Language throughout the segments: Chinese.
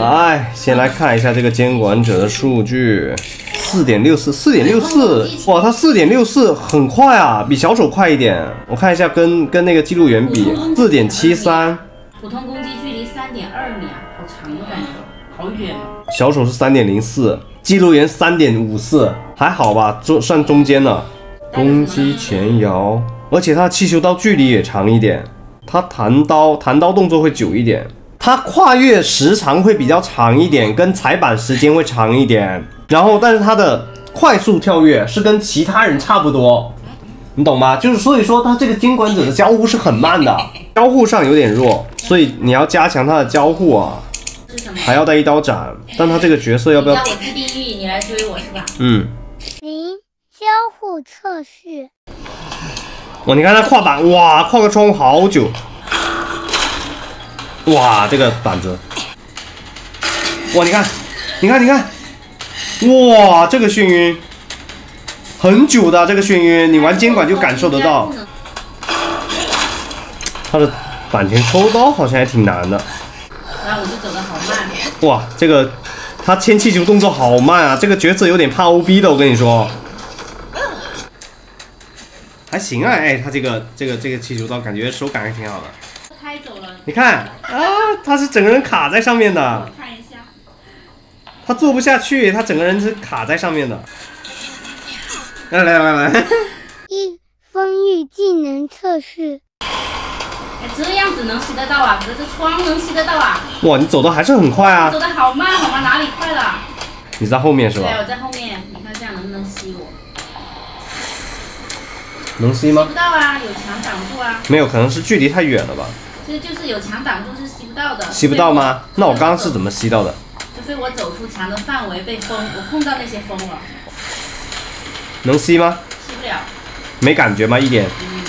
来，先来看一下这个监管者的数据，四点六四，四点六四，哇，他四点六四很快啊，比小手快一点。我看一下跟跟那个记录员比，四点七三，普通攻击距离三点二米啊，好长的感觉，好远啊。小丑是三点零四，记录员三点五四，还好吧，中算中间了。攻击前摇，而且他的气球刀距离也长一点，他弹刀弹刀动作会久一点。它跨越时长会比较长一点，跟踩板时间会长一点，然后但是它的快速跳跃是跟其他人差不多，你懂吗？就是所以说它这个监管者的交互是很慢的，交互上有点弱，所以你要加强它的交互啊，还要带一刀斩，但他这个角色要不要？我自地狱，你来追我是吧？嗯。零交互测试。哇，你看他跨板，哇，跨个窗户好久。哇，这个板子，哇，你看，你看，你看，哇，这个眩晕，很久的这个眩晕，你玩监管就感受得到。他的板前抽刀好像还挺难的。然后我就走的好慢。哇，这个他牵气球动作好慢啊，这个角色有点怕 OB 的，我跟你说。还行啊，哎，他这个这个这个气球刀感觉手感还挺好的。你看啊，他是整个人卡在上面的。看一下，他坐不下去，他整个人是卡在上面的。来来来来，一风域技能测试。哎，这样子能吸得到啊？隔着窗能吸得到啊？哇，你走的还是很快啊！走的好慢好吗？哪里快了？你在后面是吧？对，我在后面。你看这样能不能吸我？能吸吗？吸不到啊，有墙挡住啊。没有，可能是距离太远了吧。其实就是有墙挡住是吸不到的。吸不到吗？那我刚刚是怎么吸到的？除非我走出墙的范围被封，我碰到那些封了。能吸吗？吸不了。没感觉吗？一点。嗯，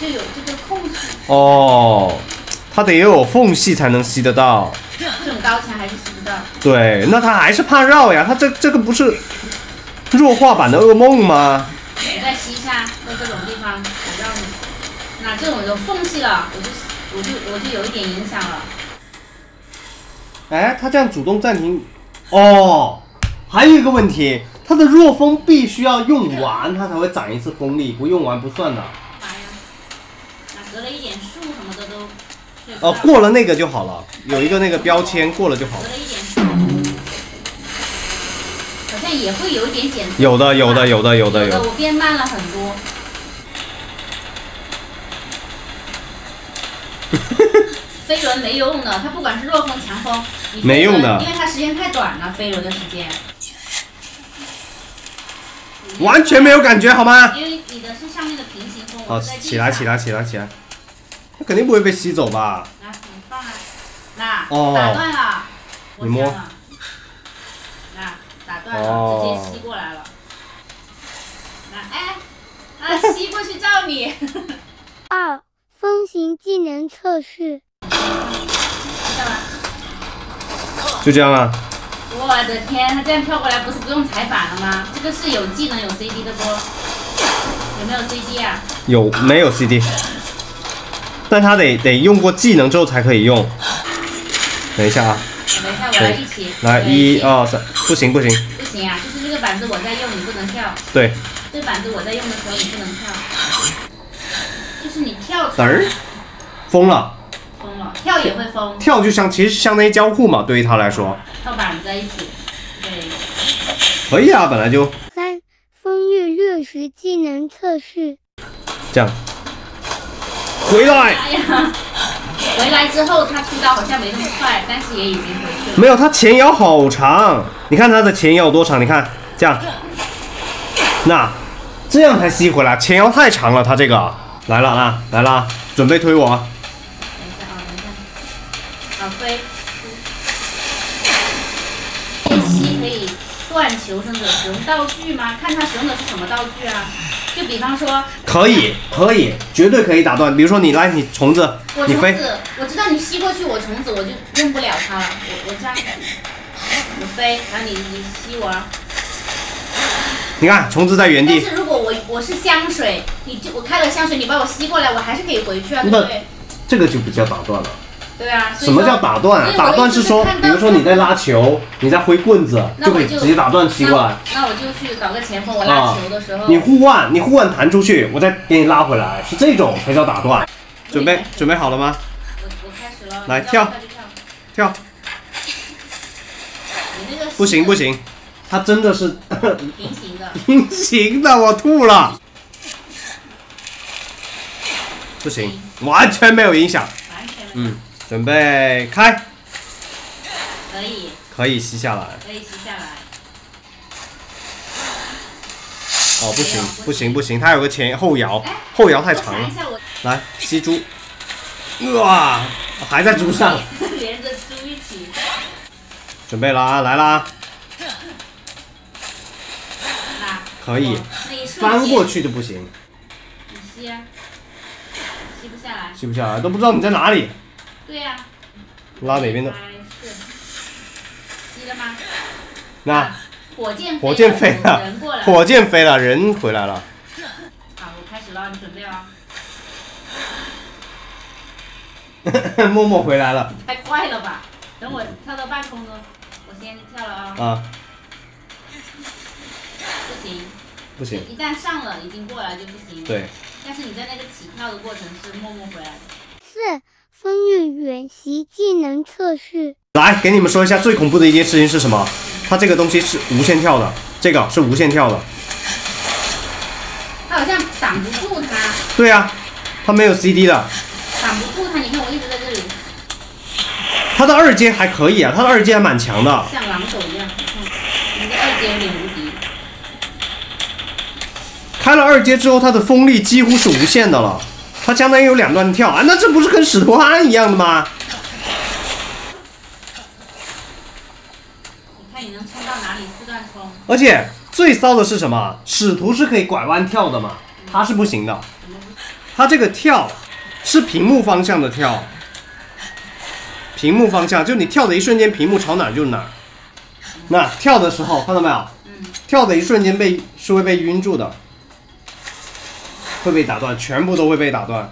就有这个空隙。哦，它得有缝隙才能吸得到。这种高墙还是吸不到。对，那他还是怕绕呀。他这这个不是弱化版的噩梦吗？你再吸一下，在这种地方我让你。那这种有缝隙了，我就。我就我就有一点影响了。哎，他这样主动暂停，哦，还有一个问题，他的弱风必须要用完，他才会攒一次风力，不用完不算的。妈呀，那隔了一点树什么的都。哦，过了那个就好了，有一个那个标签过了就好了。隔了一点树，好像也会有一点减速。有的，有的，有的，有的，有的。我变慢了很多。飞轮没用的，它不管是弱风强风，没用的，因为它时间太短了，飞轮的时间完全没有感觉，好吗？因为你的是上面的平行风。好，起来，起来，起来，起来，它肯定不会被吸走吧？来，你放啊，那打断了，你摸，那打断了，直接吸过来了，那哎，啊，吸过去照你。二。风行技能测试，就这样啊！我的天，他这样跳过来不是不用踩板了吗？这个是有技能有 CD 的不？有没有 CD 啊？有，没有 CD？但他得得用过技能之后才可以用。等一下啊！等一下，我来一起。来，一二三，不行不行。不行啊，就是这个板子我在用，你不能跳。对。这板子我在用的时候你不能跳。就是你跳，嘚儿，疯了，疯了，跳也会疯，跳就相其实相当于交互嘛，对于他来说，跳板在一起，对，可以啊，本来就。三风月掠食技能测试，这样，回来，回来之后他出刀好像没那么快，但是也已经回去了。没有，他前摇好长，你看他的前摇有多长？你看这样，那这样才吸回来，前摇太长了，他这个。来了啊，来了，准备推我。等一下啊，等一下。好推。练习可以断求生者使用道具吗？看他使用的是什么道具啊？就比方说。可以，可以，绝对可以打断。比如说你来，你虫子，我你飞。我知道你吸过去，我虫子我就用不了它了。我我这样，我飞，然后你你吸我。你看，虫子在原地。但是如果我我是香水，你就我开了香水，你把我吸过来，我还是可以回去啊，对不对？这个就比较打断了，对啊，什么叫打断啊？打断是说比如说你在拉球，你在挥棍子，就可以直接打断吸过来。那。我就去搞个前锋，我拉啊球的时候，你护腕，你护腕弹出去，我再给你拉回来，是这种才叫打断。准备准备好了吗？我我开始了，来跳跳，跳！你那个不行不，行，它真的是 平行的，平行的，我吐了。不行，完全没有影响。完全没有嗯，准备开，可以。可以吸下来。可以吸下来，哦，不行不行。不行，它有个前后摇哎，后摇太长了。来吸猪，哇，还在猪上。连着猪一起，准备了啊，来啦，那可以。翻过，去就不行，你吸啊，吸不下来，吸不下来，都不知道你在哪里。对呀，拉哪边的？还是吸了吗？那啊火箭火箭飞了人过来，火箭飞了，人回来了。好，我开始了，你准备啊，默默回来了太快了吧？等我跳到半空中，我先跳了啊，啊，不行，不行，一旦上了已经过来就不行。。对，但是你在那个起跳的过程是默默回来的。四、风韵远袭技能测试。来给你们说一下最恐怖的一件事情是什么？它这个东西是无限跳的，这个是无限跳的。它好像挡不住它，对呀、它没有 CD 的，挡不住它。你看我一直在这里，它的二阶还可以啊，它的二阶还蛮强的。像狼狗一样。你看，你的二阶有点无敌。开了二阶之后，它的风力几乎是无限的了，它相当于有两段跳啊，那这不是跟使徒安一样的吗？你看你能冲到哪里？四段冲，而且最骚的是什么？使徒是可以拐弯跳的嘛，它是不行的。它这个跳是屏幕方向的跳，屏幕方向就你跳的一瞬间，屏幕朝哪就是哪。那跳的时候看到没有？嗯，跳的一瞬间被是会被晕住的，会被打断，全部都会被打断。